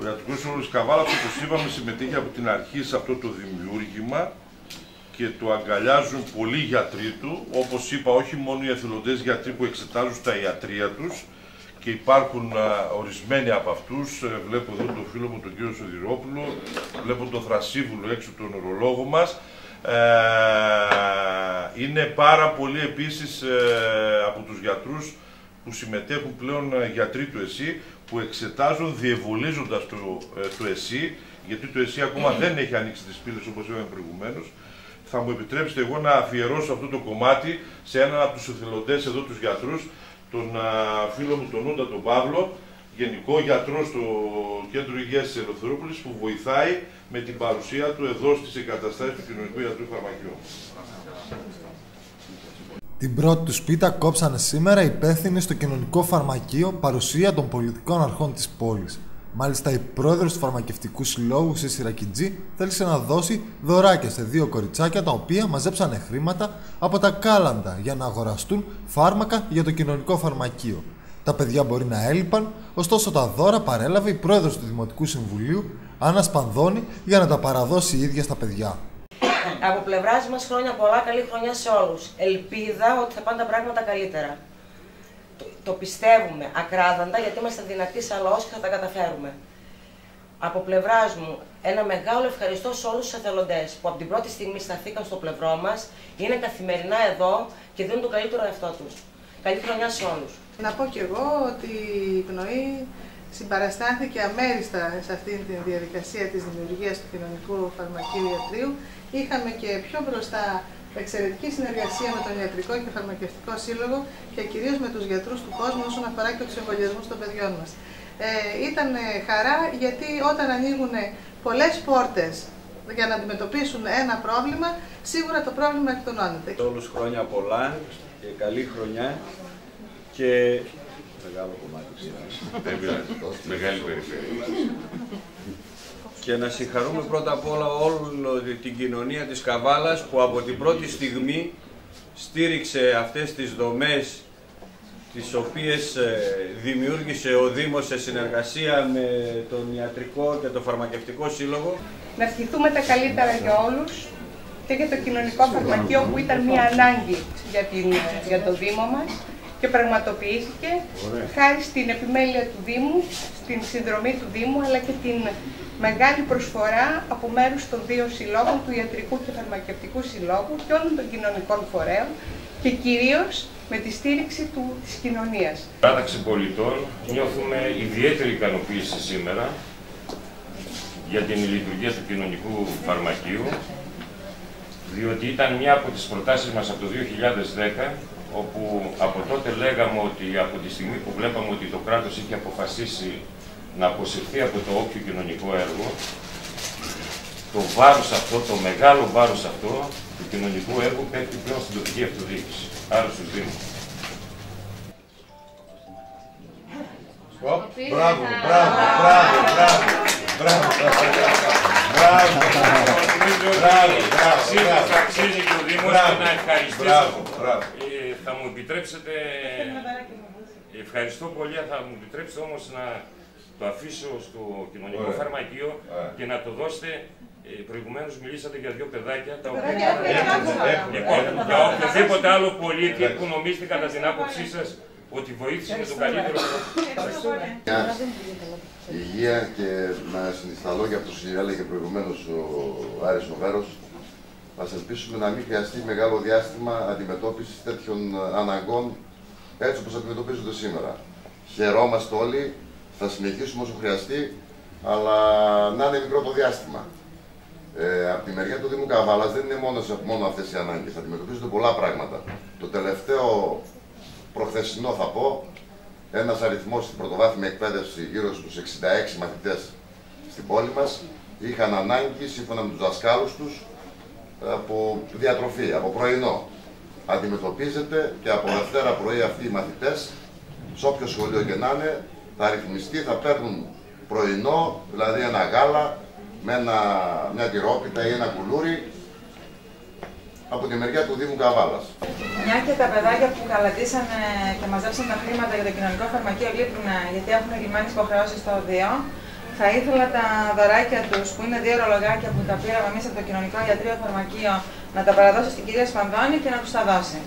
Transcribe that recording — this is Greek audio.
Ο Ιατρικός Σύλλογο Καβάλα, όπω είπαμε, συμμετέχει από την αρχή σε αυτό το δημιούργημα και το αγκαλιάζουν πολλοί γιατροί του. Όπως είπα, όχι μόνο οι εθελοντές γιατροί που εξετάζουν στα ιατρία τους και υπάρχουν α, ορισμένοι από αυτούς. Ε, βλέπω εδώ τον φίλο μου τον κύριο Σοδηρόπουλο, βλέπω τον Θρασίβουλο έξω τον ορολόγο μας. Ε, είναι πάρα πολλοί επίσης ε, από τους γιατρούς που συμμετέχουν πλέον ε, γιατροί του ΕΣΥ που εξετάζουν διευολίζοντας το, ε, το ΕΣΥ γιατί το ΕΣΥ ακόμα δεν έχει ανοίξει τις πύλες όπως είπαμε προηγουμένως θα μου επιτρέψετε εγώ να αφιερώσω αυτό το κομμάτι σε έναν από τους εθελοντές εδώ τους γιατρούς τον α, φίλο μου τον Ούντα τον Παύλο γενικό γιατρός στο Κέντρο Υγείας της Ελευθερούπολης που βοηθάει με την παρουσία του εδώ στις εγκαταστάσεις του Κοινωνικού Ιατρού Φαρμακείου. Την πρώτη τους σπίτα κόψανε σήμερα υπεύθυνοι στο κοινωνικό φαρμακείο παρουσία των πολιτικών αρχών της πόλης. Μάλιστα, η πρόεδρος του Φαρμακευτικού Συλλόγου, Σύση Ρακιτζή, θέλησε να δώσει δωράκια σε δύο κοριτσάκια τα οποία μαζέψανε χρήματα από τα κάλαντα για να αγοραστούν φάρμακα για το κοινωνικό φαρμακείο. Τα παιδιά μπορεί να έλειπαν, ωστόσο τα δώρα παρέλαβε η πρόεδρος του Δημοτικού Συμβουλίου, Άννα Σπανδώνη, για να τα παραδώσει η ίδια στα παιδιά. Από πλευράς μας, χρόνια πολλά, καλή χρονιά σε όλους. Ελπίδα ότι θα πάνε τα πράγματα καλύτερα. Το, το πιστεύουμε ακράδαντα γιατί είμαστε δυνατοί σαν λαός και θα τα καταφέρουμε. Από πλευράς μου, ένα μεγάλο ευχαριστώ σε όλους τους εθελοντές που από την πρώτη στιγμή σταθήκαν στο πλευρό μας, είναι καθημερινά εδώ και δίνουν το καλύτερο εαυτό τους. Καλή χρονιά σε όλους. Να πω κι εγώ ότι η πνοή συμπαραστάθηκε αμέριστα σε αυτή τη διαδικασία της δημιουργίας του κοινωνικού φαρμακείου ιατρίου. Είχαμε και πιο μπροστά εξαιρετική συνεργασία με τον Ιατρικό και Φαρμακευτικό Σύλλογο και κυρίως με τους γιατρούς του κόσμου όσον αφορά και τους εμβολιασμούς των παιδιών μας. Ε, ήταν χαρά γιατί όταν ανοίγουν πολλές πόρτες για να αντιμετωπίσουν ένα πρόβλημα, σίγουρα το πρόβλημα εκτονώνεται. Όλους χρόνια πολλά και καλή χρονιά και μεγάλο κομμάτι Μεγάλη περιφέρεια. Και να συγχαρούμε πρώτα απ' όλα όλη την κοινωνία της Καβάλας που από την πρώτη στιγμή στήριξε αυτές τις δομές τις οποίες ε, δημιούργησε ο Δήμος σε συνεργασία με τον Ιατρικό και το Φαρμακευτικό Σύλλογο. Να ευχηθούμε τα καλύτερα για όλους και για το κοινωνικό φαρμακείο που ήταν μια ανάγκη για, την, για το Δήμο μας και πραγματοποιήθηκε χάρη στην επιμέλεια του Δήμου, στην συνδρομή του Δήμου, αλλά και την μεγάλη προσφορά από μέρους των δύο συλλόγων, του Ιατρικού και Φαρμακευτικού Συλλόγου και όλων των κοινωνικών φορέων και κυρίως με τη στήριξη του, της κοινωνίας. Παράταξη πολιτών νιώθουμε ιδιαίτερη ικανοποίηση σήμερα για την λειτουργία του κοινωνικού φαρμακείου διότι ήταν μια από τις προτάσεις μας από το 2010 όπου από τότε λέγαμε ότι από τη στιγμή που βλέπαμε ότι το κράτος είχε αποφασίσει να αποσυρθεί από το όποιο κοινωνικό έργο, το βάρος αυτό, το μεγάλο βάρος αυτό του κοινωνικού έργου πέφτει πλέον στην τοπική αυτοδιοίκηση, άρα στους Δήμους. Μπράβο, μπράβο, μπράβο, μπράβο, μπράβο, μπράβο, μπράβο, Αξίζει, αξίζει και ο Δήμος Μπράβο, να ευχαριστήσω. Μπράβο, μπράβο. Ε, θα μου επιτρέψετε, ευχαριστώ πολύ, θα μου επιτρέψετε όμως να το αφήσω στο κοινωνικό Ωραία. φαρμακείο Ωραία. και να το δώσετε. Ε, προηγουμένως μιλήσατε για δύο παιδάκια τα οποία... Έχουμε, έχουμε, Λοιπόν, έχουμε. για οποιοδήποτε άλλο πολίτη που νομίζετε κατά την άποψή σας ότι βοήθησε με τον καλύτερο τρόπο. υγεία και να συνισταλώ για αυτό που έλεγε προηγουμένως ο Άρης Νοβέρος, να ελπίσουμε να μην χρειαστεί μεγάλο διάστημα αντιμετώπισης τέτοιων αναγκών έτσι όπως αντιμετωπίζονται σήμερα. Χαιρόμαστε όλοι, θα συνεχίσουμε όσο χρειαστεί, αλλά να είναι μικρό το διάστημα. Ε, από τη μεριά του Δήμου Καβάλας δεν είναι μόνος, μόνο αυτές οι ανάγκες, αντιμετωπίζονται πολλά πράγματα. Το τελευταίο προχθεσινό θα πω, ένας αριθμός στην πρωτοβάθμια εκπαίδευση γύρω στους 66 μαθητές στην πόλη μας είχαν ανάγκη, σύμφωνα με τους δασκάλους τους, από διατροφή, από πρωινό. Αντιμετωπίζεται και από Δευτέρα πρωί αυτοί οι μαθητές, σε όποιο σχολείο και να είναι, θα ρυθμιστεί, θα παίρνουν πρωινό, δηλαδή ένα γάλα με ένα, μια τυρόπιτα ή ένα κουλούρι από τη μεριά του Δήμου Καβάλας. Μια και τα παιδάκια που καλατήσανε και μαζέψαν τα χρήματα για το κοινωνικό φαρμακείο λείπουν γιατί έχουν λυμμένε υποχρεώσεις στο ΟΔΙΟ, θα ήθελα τα δωράκια τους, που είναι δύο ρολογάκια που τα πήραμε εμείς από το κοινωνικό ιατρείο φαρμακείο, να τα παραδώσω στην κυρία Σπανδώνη και να τους τα δώσει.